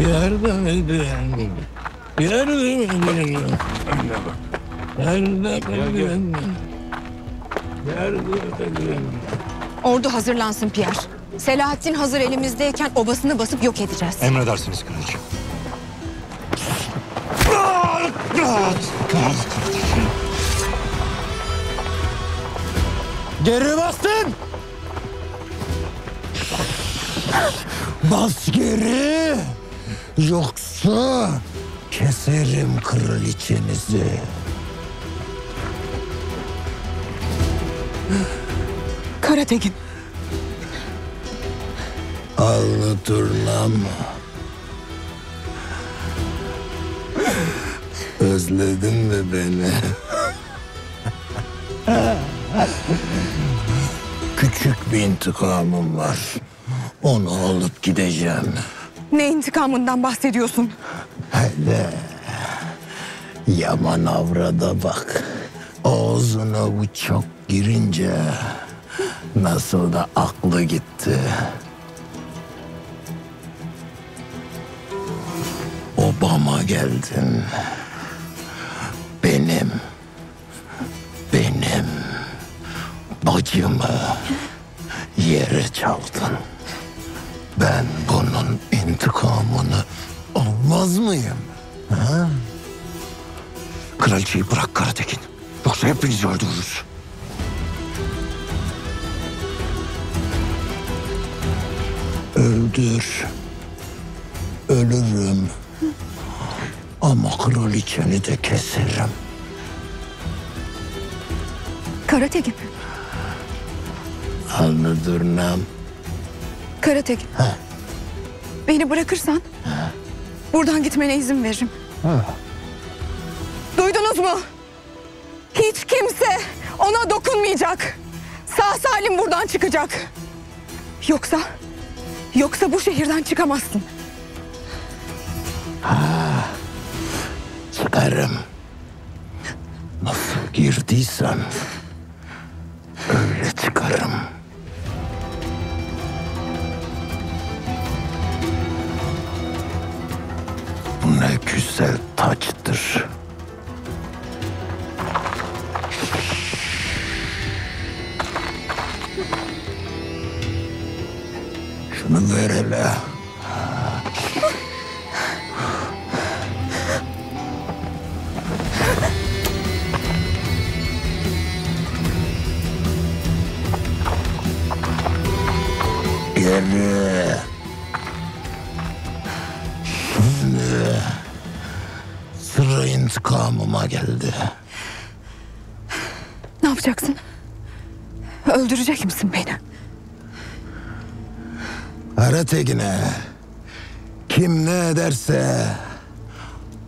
Yardım edin. Yardım edin. Yardım edin. Yardım edin. Ordu hazırlansın Pierre. Selahattin hazır elimizdeyken obasını basıp yok edeceğiz. Emredersiniz kraliçem. Geri bastın. Bas geri. Yoksa keserim kraliçenizi. Karategin. Allı turnam. Özledin mi beni? Küçük bir intikamım var. Onu alıp gideceğim. Ne intikamından bahsediyorsun? Hele Yaman avrada bak. Ağzına bıçak girince nasıl da aklı gitti. Obama geldin. Benim, benim bacımı yere çaldın. Ben bunun intikamını almaz mıyım? Ha? Kraliçeyi bırak Karatekin. Yoksa hepinizi öldürürüz. Öldür. Ölürüm. Ama kraliçeni de keserim. Karategin. Anladırnam. Karategin. Beni bırakırsan buradan gitmene izin veririm. Duydunuz mu? Hiç kimse ona dokunmayacak. Sağ salim buradan çıkacak. Yoksa, yoksa bu şehirden çıkamazsın. Çıkarım. Nasıl girdiysen güzel taçtır. Şunu ver hele. Geri. İntikamıma geldi. Ne yapacaksın? Öldürecek misin beni? Karategin'e kim ne ederse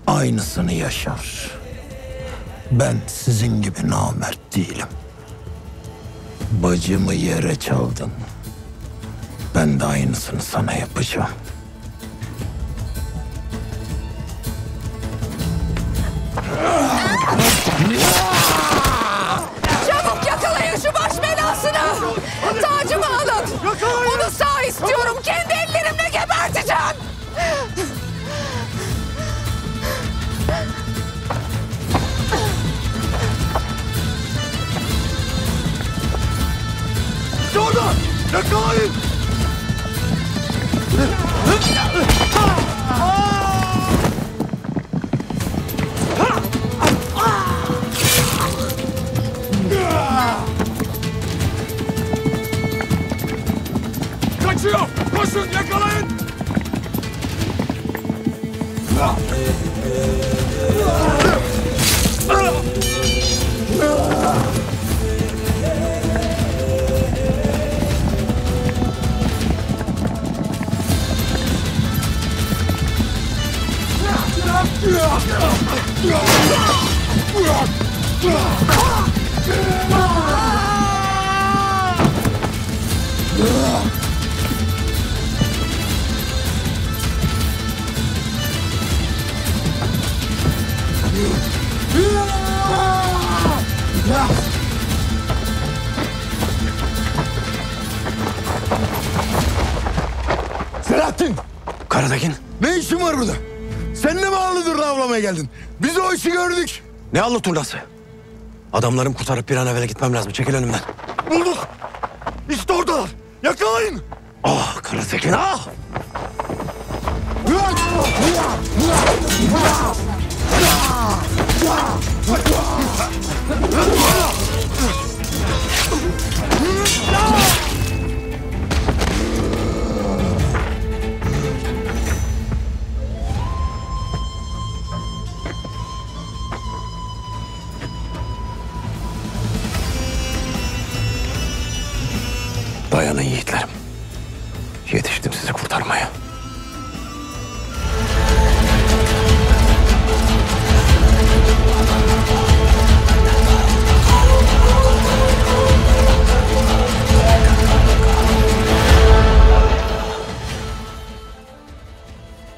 aynısını yaşar. Ben sizin gibi namert değilim. Bacımı yere çaldın. Ben de aynısını sana yapacağım. 快去啊！我是你哥。Selahattin! Karatekin. Ne işin var burada? Sen de mi Arlıdır'la avlamaya geldin? Biz o işi gördük. Ne Arlı turnası? Adamlarım kurtarıp bir an evvel gitmem lazım. Çekil önümden. Bulduk. İşte oradalar. Yakalayın. Ah oh, Karatekin ah. Bırak. Dayanın yiğitlerim. Yetiştim sizi kurtarmaya.